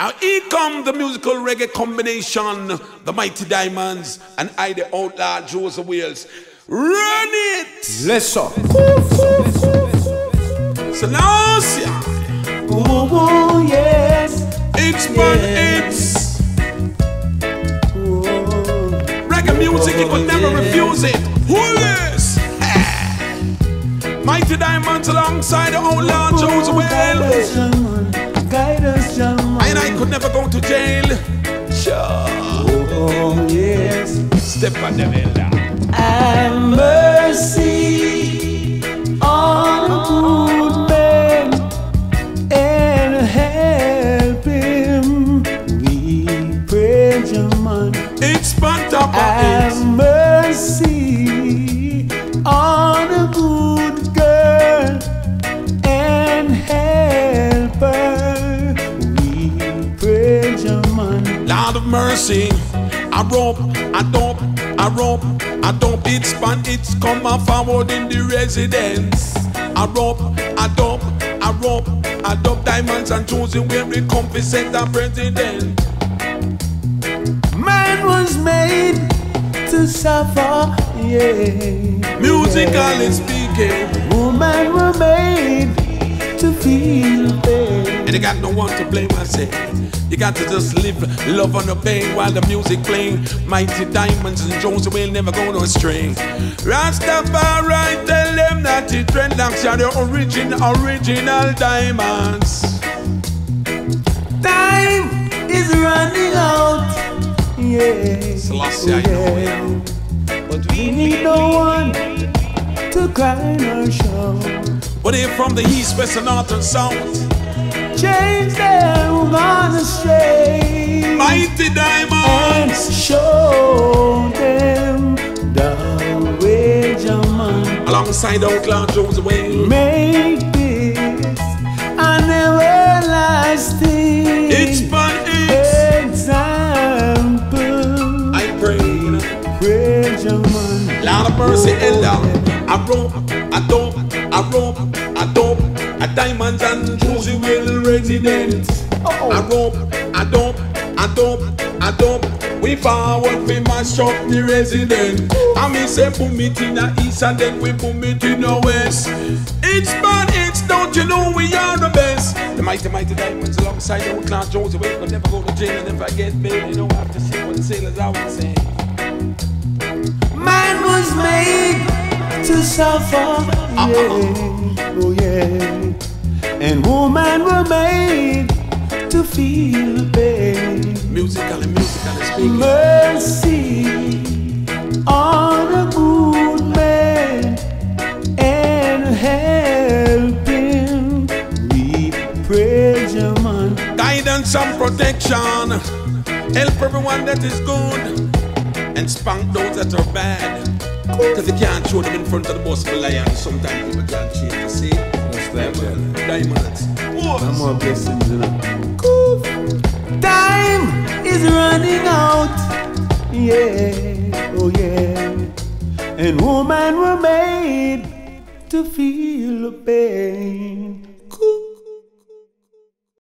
Now here come the musical reggae combination, the Mighty Diamonds and I the Outlaw Josey Wales. Run it! Let's up. So now see Ooh, ooh, yes. it's fun, Yeah. it's Ooh. reggae music, you could never refuse it. Who is? Mighty Diamonds alongside the Outlaw Josey Wales. To jail. Oh, yes. Step on the. Have mercy on a good man and help him. We pray, Jaman. It's fun top of Have mercy mercy. I rope, I dump, I rope, I dump. It's fun, it's come and forward in the residence. I rope, I dump, I rope, I dump diamonds and choosing where we come to set the president. Man was made to suffer, yeah. Musically speaking. Woman were made to feel pain. And you got no one to blame, I say. You got to just live, love on the pain while the music playing. Mighty diamonds and Jones will never go no astray. Rastafari tell them that the dreadlocks are the origin, original diamonds. Time is running out, yeah. Selassie, I know, yeah. But we need no one to cry nor show. But they from the east, west, and north and south. Change them gone astray. Mighty and diamonds. show them the way, Jaman. Alongside Outlaw Jones away. Make this an everlasting It's fun, example. I pray. you know. Your man. Lord of mercy, elder. I rope, I dope, I rope, I dope, a diamonds and Josey will residents. I rope, I dope, I dope, I dope. We forward, we mash up the resident. And we say boom it in the east and then we put it in the west. It's bad, it's don't you know we are the best. The mighty, mighty diamonds alongside the Jones. We will never go to jail and if I get bail, you don't have to see what the sailors always say. Man was made to suffer. Yeah. Oh, yeah. And woman were made to feel pain. Musically, musically speaking. Mercy on a good man and help him. We praise your man. guidance and protection. Help everyone that is good and spank those that are bad. Because you can't show them in front of the bus for lion. Sometimes people can't change. You see? That's Yeah, well, diamonds. No more blessings, you know. Time is running out. Yeah, oh yeah. And woman were made to feel the pain.